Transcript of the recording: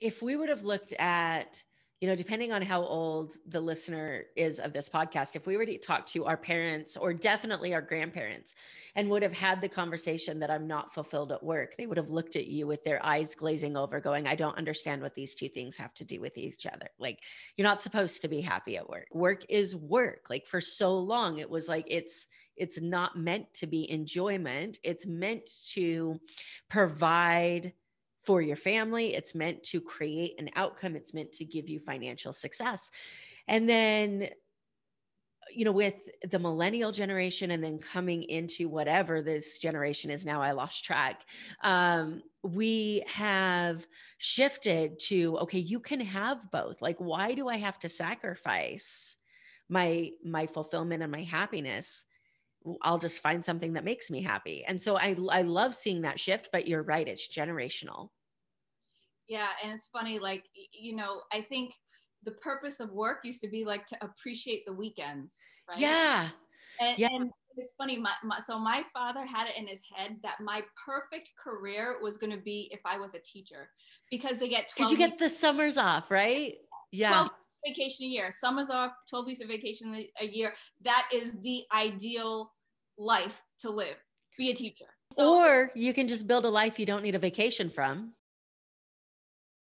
if we would have looked at you know, depending on how old the listener is of this podcast, if we were to talk to our parents or definitely our grandparents and would have had the conversation that I'm not fulfilled at work, they would have looked at you with their eyes glazing over, going, I don't understand what these two things have to do with each other. Like, you're not supposed to be happy at work. Work is work. Like, for so long, it was like, it's, it's not meant to be enjoyment. It's meant to provide for your family. It's meant to create an outcome, it's meant to give you financial success. And then, you know, with the millennial generation and then coming into whatever this generation is now, I lost track. Um, we have shifted to okay, you can have both. Like, why do I have to sacrifice my my fulfillment and my happiness? I'll just find something that makes me happy. And so I I love seeing that shift, but you're right, it's generational. Yeah, and it's funny like you know, I think the purpose of work used to be like to appreciate the weekends, right? Yeah. And, yeah. and it's funny my, my, so my father had it in his head that my perfect career was going to be if i was a teacher because they get 12 because you get the summers off right yeah vacation a year. Summers off 12 weeks of vacation a year. That is the ideal life to live. Be a teacher. So, or you can just build a life you don't need a vacation from